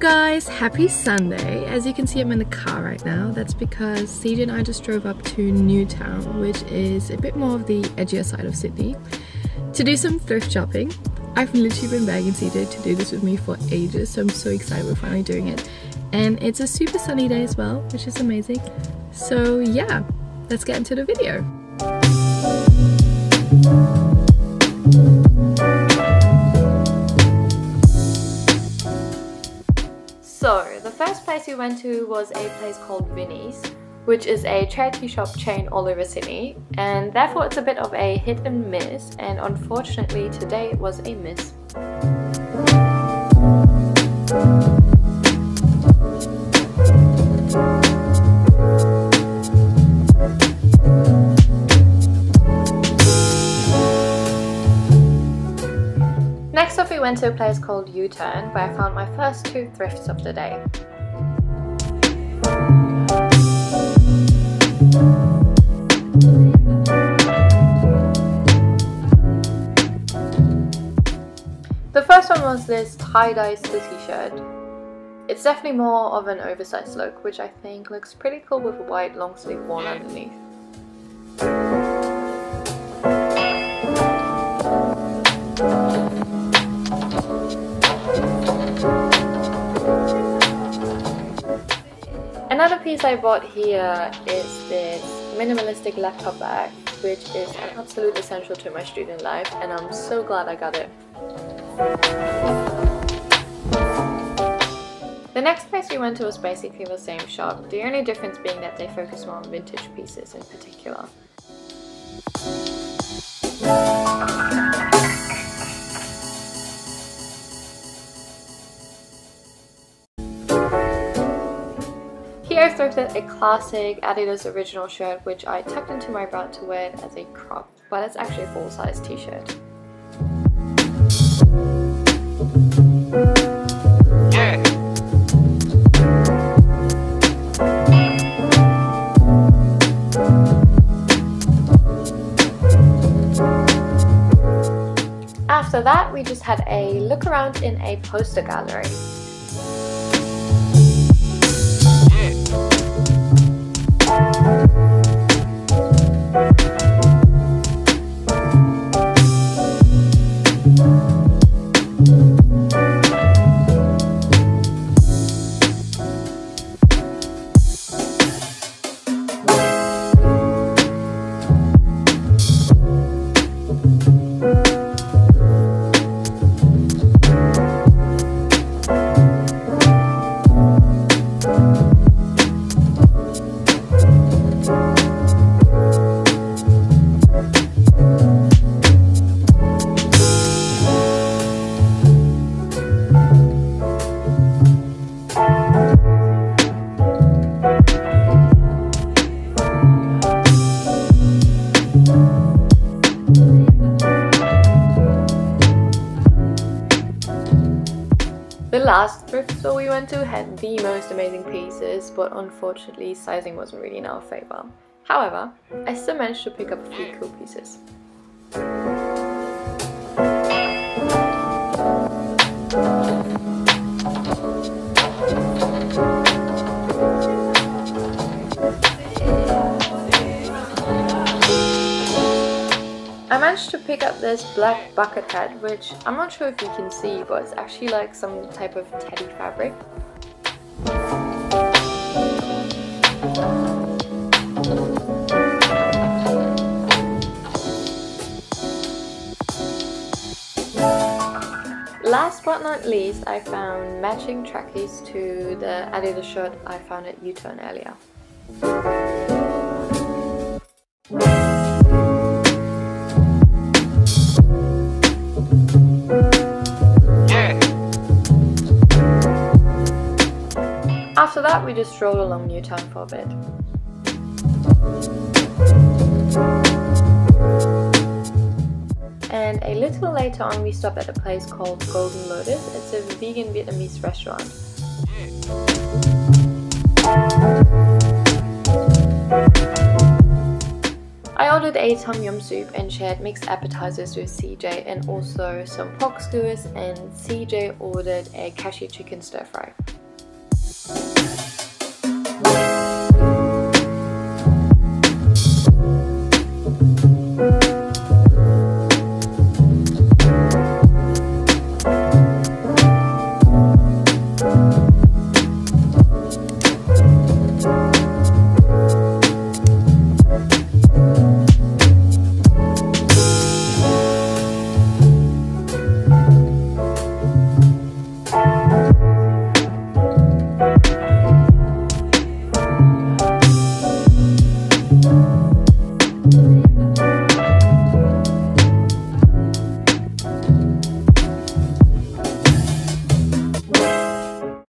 Guys, happy Sunday. As you can see I'm in the car right now. That's because CJ and I just drove up to Newtown, which is a bit more of the edgier side of Sydney, to do some thrift shopping. I've literally been begging CJ to do this with me for ages, so I'm so excited we're finally doing it. And it's a super sunny day as well, which is amazing. So yeah, let's get into the video. So, the first place we went to was a place called Vinnie's, which is a charity shop chain all over Sydney, and therefore it's a bit of a hit and miss, and unfortunately today it was a miss. Next up we went to a place called U-Turn where I found my first two thrifts of the day. The first one was this tie-dye slitty shirt. It's definitely more of an oversized look, which I think looks pretty cool with a white long sleeve worn underneath. Another piece I bought here is this minimalistic laptop bag, which is an absolute essential to my student life and I'm so glad I got it. The next place we went to was basically the same shop, the only difference being that they focus more on vintage pieces in particular. I thrifted a classic Adidas original shirt which I tucked into my bra to wear as a crop, but it's actually a full-size t-shirt. After that, we just had a look around in a poster gallery. Last thrift store we went to had the most amazing pieces, but unfortunately sizing wasn't really in our favour. However, I still managed to pick up a few cool pieces. Managed to pick up this black bucket hat, which I'm not sure if you can see, but it's actually like some type of teddy fabric. Last but not least, I found matching trackies to the Adidas shirt I found at U-Turn earlier. That, we just strolled along Newtown for a bit. And a little later on, we stopped at a place called Golden Lotus. It's a vegan Vietnamese restaurant. I ordered a tom yum soup and shared mixed appetizers with CJ and also some pork skewers and CJ ordered a cashew chicken stir fry.